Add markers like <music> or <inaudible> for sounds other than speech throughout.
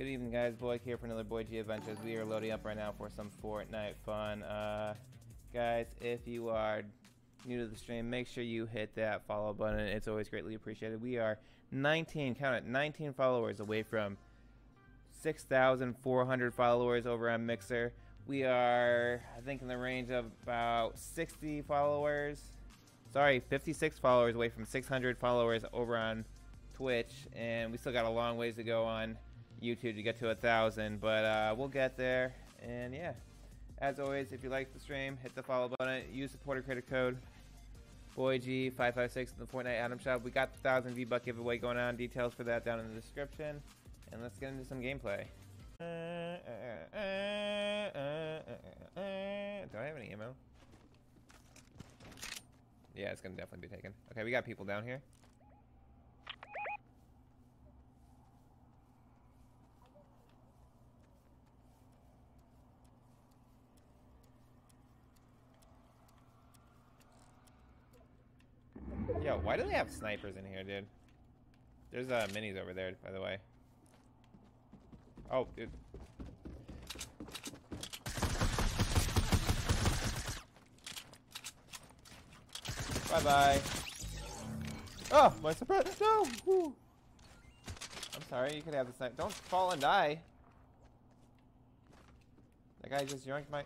Good evening, guys. Boy here for another Boy G Adventures. We are loading up right now for some Fortnite fun. Uh, guys, if you are new to the stream, make sure you hit that follow button. It's always greatly appreciated. We are 19, count it, 19 followers away from 6,400 followers over on Mixer. We are, I think, in the range of about 60 followers. Sorry, 56 followers away from 600 followers over on Twitch, and we still got a long ways to go on YouTube to get to a thousand, but uh, we'll get there. And yeah, as always, if you like the stream, hit the follow button. Use supporter credit code BoyG556 in the Fortnite Item Shop. We got the thousand V Buck giveaway going on. Details for that down in the description. And let's get into some gameplay. Do I have any ammo? Yeah, it's gonna definitely be taken. Okay, we got people down here. Yo, why do they have snipers in here, dude? There's uh, minis over there, by the way. Oh, dude. Bye-bye. Oh, my surprise! No! Woo. I'm sorry, you could have the snipe. Don't fall and die. That guy just yoinked my...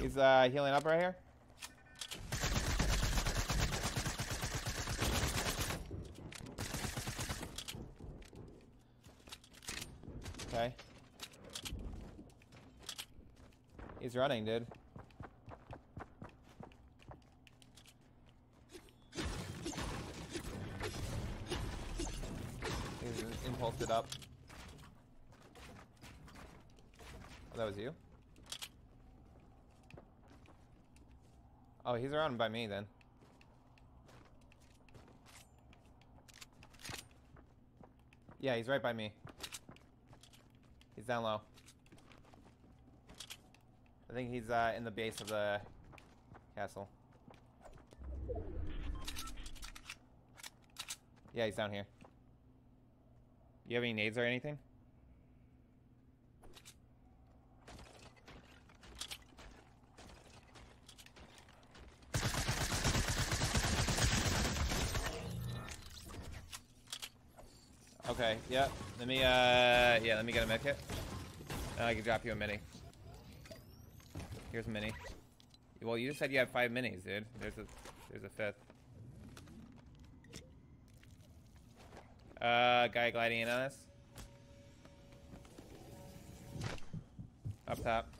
He's uh, healing up right here. Okay. He's running, dude. He's impulsed up. Oh, that was you? Oh, he's around by me then. Yeah, he's right by me. He's down low. I think he's uh, in the base of the castle. Yeah, he's down here. You have any nades or anything? Okay, yeah. Let me, uh, yeah, let me get a med kit. And I can drop you a mini. Here's a mini. Well, you just said you had five minis, dude. There's a, there's a fifth. Uh, guy gliding in on us. Up top.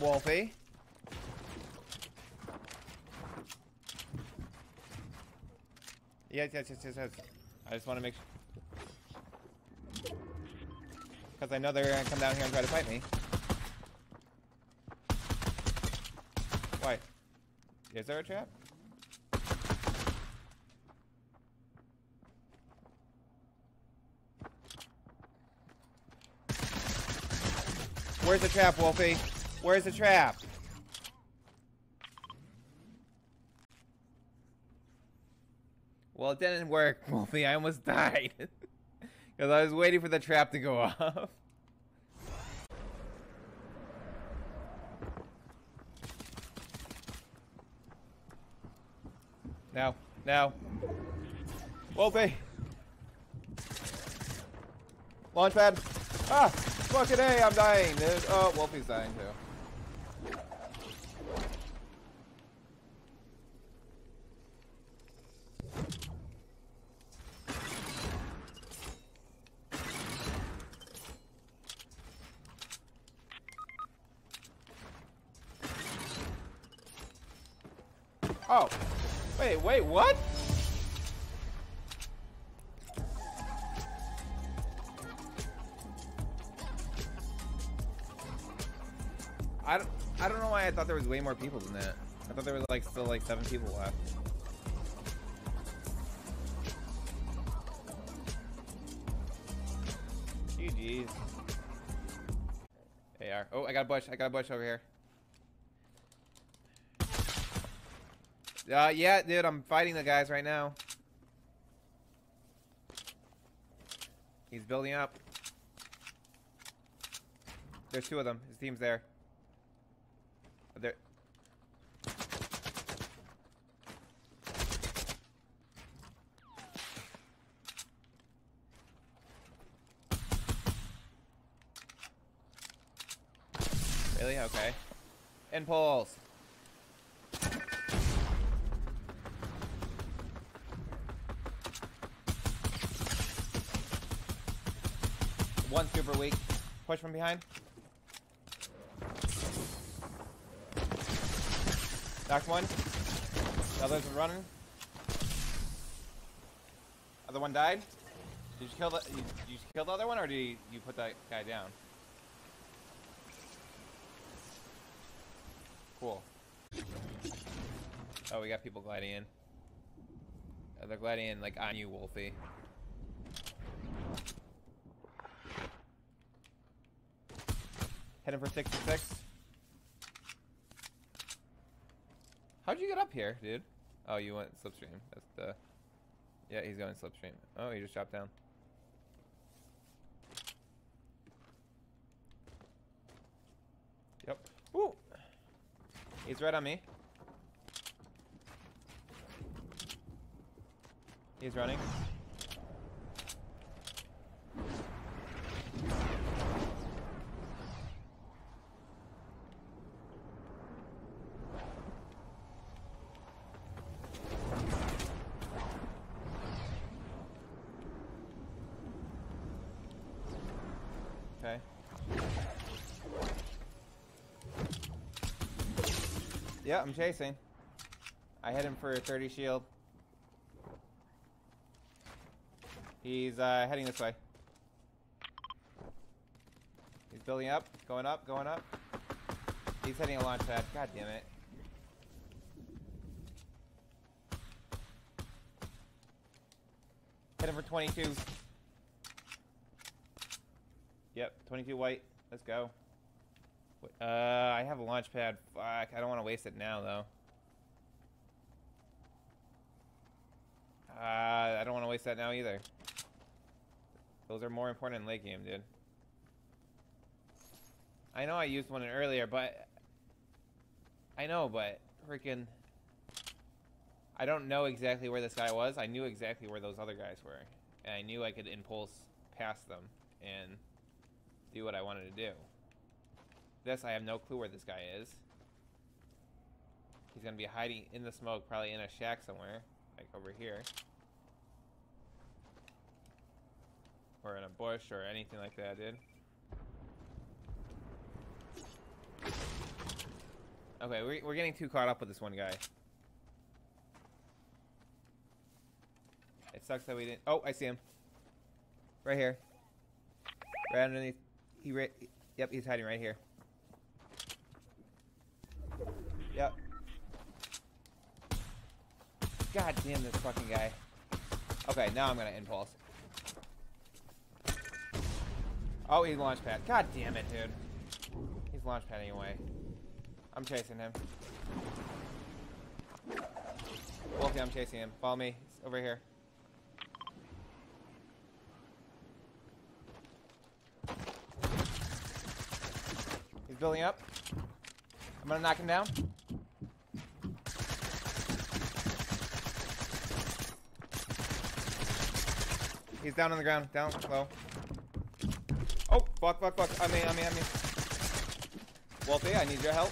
Wolfie. Yes, yes, yes, yes, yes. I just want to make sure. Because I know they're going to come down here and try to fight me. Why? Is there a trap? Where's the trap, Wolfie? Where's the trap? Well, it didn't work, <laughs> Wolfie. I almost died. <laughs> Because I was waiting for the trap to go <laughs> off. Now, now. Wolfie! Launchpad! Ah! Fucking A, I'm dying, dude. Oh, Wolfie's dying too. Oh. Wait, wait, what? I don't, I don't know why I thought there was way more people than that. I thought there was like still like seven people left. GG's. AR. Oh, I got a bush. I got a bush over here. Uh, yeah, dude, I'm fighting the guys right now. He's building up. There's two of them. His team's there. There. Really? Okay. Impulse. One super weak. Push from behind. Knocked one. The others are running. Other one died. Did you kill the? You, you kill the other one, or did you, put that guy down? Cool. Oh, we got people gliding in. Uh, they're gliding in like on you, Wolfie. Heading for 66. How'd you get up here, dude? Oh, you went slipstream. That's the... Yeah, he's going slipstream. Oh, he just dropped down. Yep. Woo! He's right on me. He's running. Okay. Yeah, I'm chasing. I hit him for a 30 shield. He's uh, heading this way. He's building up, going up, going up. He's hitting a launch pad. God damn it. Hit him for 22. Yep, 22 white. Let's go. Uh, I have a launch pad. Fuck, I don't want to waste it now, though. Uh, I don't want to waste that now either. Those are more important in late game, dude. I know I used one earlier, but... I know, but freaking... I don't know exactly where this guy was. I knew exactly where those other guys were. And I knew I could impulse past them and do what I wanted to do. This, I have no clue where this guy is. He's gonna be hiding in the smoke, probably in a shack somewhere, like over here. Or in a bush or anything like that, dude. Okay, we're, we're getting too caught up with this one guy. It sucks that we didn't... Oh, I see him. Right here. Right underneath. He. Yep, he's hiding right here. Yep. God damn this fucking guy. Okay, now I'm gonna impulse. Oh, he's launch pad. God damn it, dude. He's launch pad anyway. I'm chasing him. Wolfie, I'm chasing him. Follow me. He's over here. He's building up. I'm gonna knock him down. He's down on the ground, down low. Oh, fuck, fuck, fuck. I mean, I mean, I mean. Wolfie, I need your help.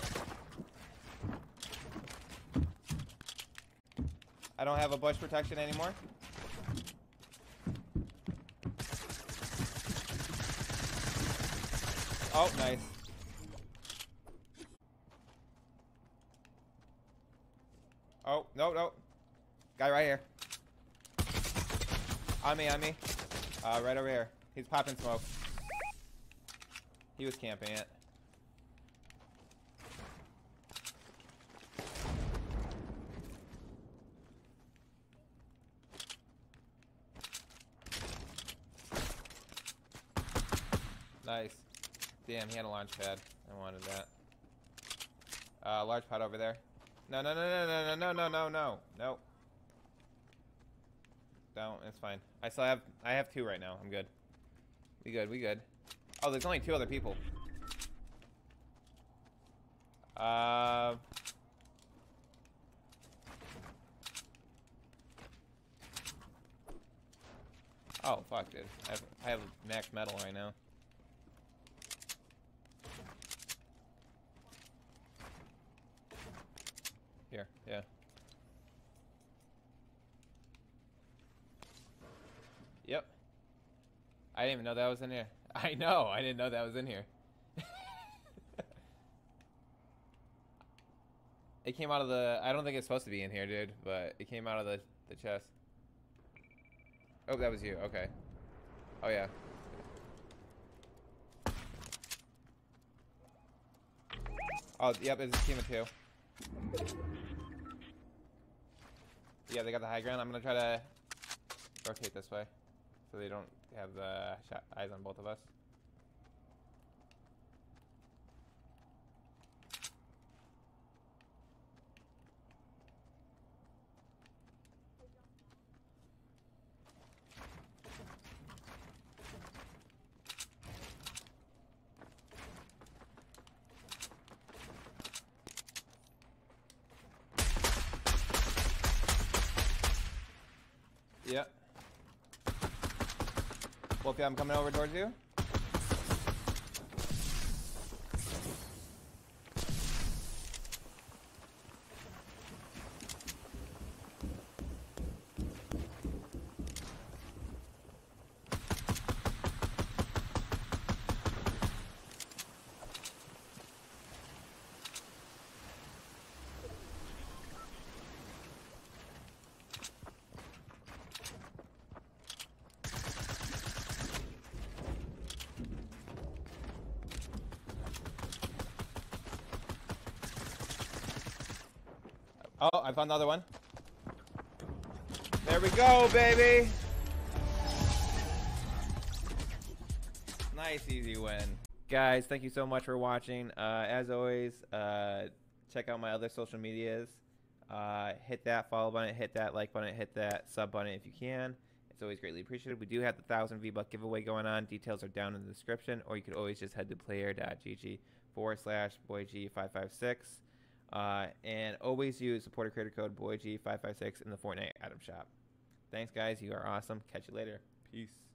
I don't have a bush protection anymore. Oh, nice. Oh, Oh, no. Guy right here. On me, on me. Uh, right over here. He's popping smoke. He was camping it. Nice. Damn, he had a launch pad. I wanted that. Uh, large pot over there. No, no, no, no, no, no, no, no, no, no. Nope. Don't. It's fine. I still have. I have two right now. I'm good. We good. We good. Oh, there's only two other people. Uh. Oh fuck, dude. I have, I have max metal right now. Here, yeah. Yep. I didn't even know that was in here. <laughs> I know, I didn't know that was in here. <laughs> it came out of the, I don't think it's supposed to be in here, dude, but it came out of the, the chest. Oh, that was you, okay. Oh, yeah. Oh, yep, it's a team of two. Yeah, they got the high ground. I'm gonna try to rotate this way, so they don't have the eyes on both of us. Yep. Wolfie, I'm coming over towards you. Oh, I found another one. There we go, baby. Nice, easy win. Guys, thank you so much for watching. Uh, as always, uh, check out my other social medias. Uh, hit that follow button, hit that like button, hit that sub button if you can. It's always greatly appreciated. We do have the 1000 V-Buck giveaway going on. Details are down in the description, or you could always just head to playr.gg forward slash boyg556. Uh, and always use supporter creator code BOYG556 in the Fortnite item shop. Thanks, guys. You are awesome. Catch you later. Peace.